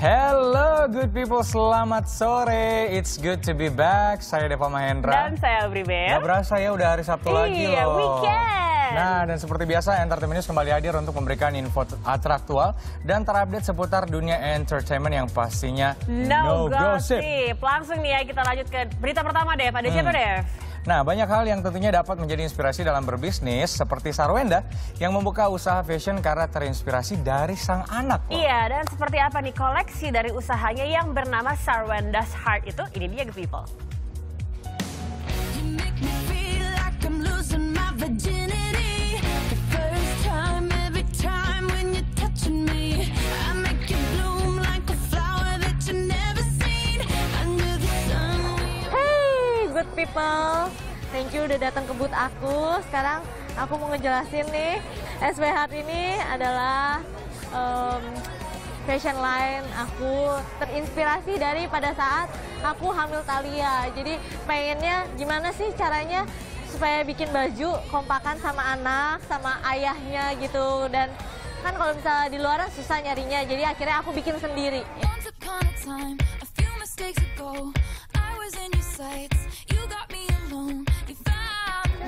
Hello good people, selamat sore. It's good to be back. Saya Deva Mahendra. Dan saya Audrey Bell. Gak berasa ya udah hari Sabtu lagi Iya, loh. weekend. Nah, dan seperti biasa Entertainment News kembali hadir untuk memberikan info atraktual dan terupdate seputar dunia entertainment yang pastinya No, gossip. Langsung nih ya kita lanjut ke berita pertama Dev. Ada siapa Hmm. Dev? Nah, banyak hal yang tentunya dapat menjadi inspirasi dalam berbisnis, seperti Sarwenda yang membuka usaha fashion karena terinspirasi dari sang anak. loh. Iya, dan seperti apa nih koleksi dari usahanya yang bernama Sarwenda's Heart itu? Ini dia People. The. Hey, good people. Thank you udah datang ke booth aku. Sekarang aku mau ngejelasin nih, SW Heart ini adalah em, fashion line aku terinspirasi dari pada saat aku hamil Thalia. Jadi pengennya gimana sih caranya supaya bikin baju kompakan sama anak, sama ayahnya gitu. Dan kan kalau misalnya di luar susah nyarinya, jadi akhirnya aku bikin sendiri.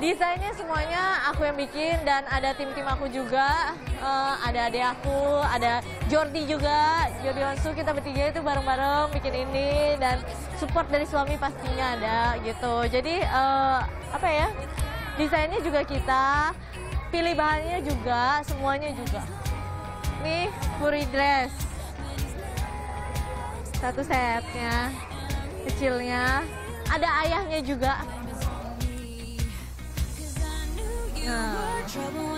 Desainnya semuanya aku yang bikin dan ada tim-tim aku juga. Eh, ada adik aku, ada Jordi juga. Jordi Onsu kita bertiga itu bareng-bareng bikin ini dan support dari suami pastinya ada gitu. Jadi eh, apa ya? Desainnya juga kita, pilih bahannya juga, semuanya juga. Nih, Puri Dress. Satu setnya, kecilnya. Ada ayahnya juga. Nah.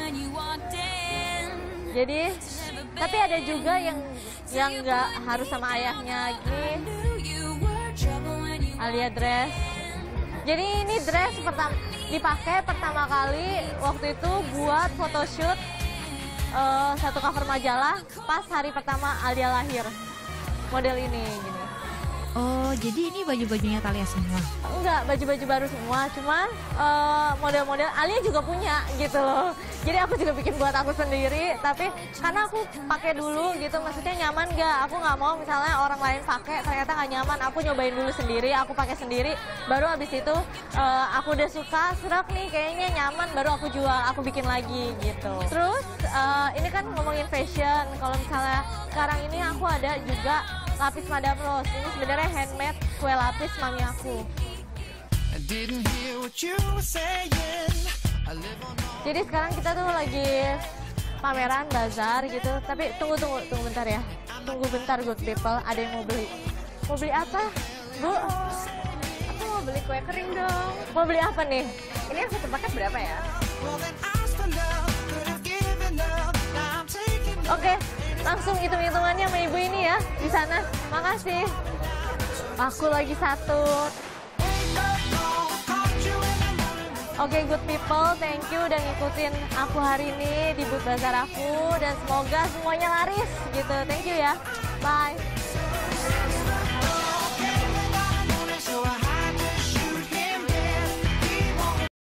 Jadi, tapi ada juga yang yang nggak harus sama ayahnya. You Alia dress. Jadi ini dress pertama dipakai pertama kali waktu itu buat photoshoot eh, satu cover majalah pas hari pertama Alia lahir. Model ini gini. Oh, jadi ini baju-bajunya Talia semua. Enggak, baju-baju baru semua, cuman eh, model-model Alia juga punya gitu loh. Jadi aku juga bikin buat aku sendiri, tapi karena aku pakai dulu gitu, maksudnya nyaman gak? Aku nggak mau misalnya orang lain pakai ternyata nggak nyaman, aku nyobain dulu sendiri, aku pakai sendiri, baru abis itu eh, aku udah suka, serak nih kayaknya nyaman, baru aku jual, aku bikin lagi gitu. Terus eh, ini kan ngomongin fashion, kalau misalnya sekarang ini aku ada juga lapis Madame Rose. Ini sebenarnya handmade kue lapis mami aku. Jadi sekarang kita tuh lagi pameran bazar gitu. Tapi tunggu tunggu tunggu bentar ya. Tunggu bentar good people, ada yang mau beli. Mau beli apa? Bu? Aku mau beli kue kering dong. Mau beli apa nih? Ini yang satu paket berapa ya? Langsung hitung-hitungannya sama ibu ini ya di sana. Makasih. Aku lagi satu. Oke good people, thank you udah ngikutin aku hari ini di booth bazar aku dan semoga semuanya laris gitu. Thank you ya. Bye.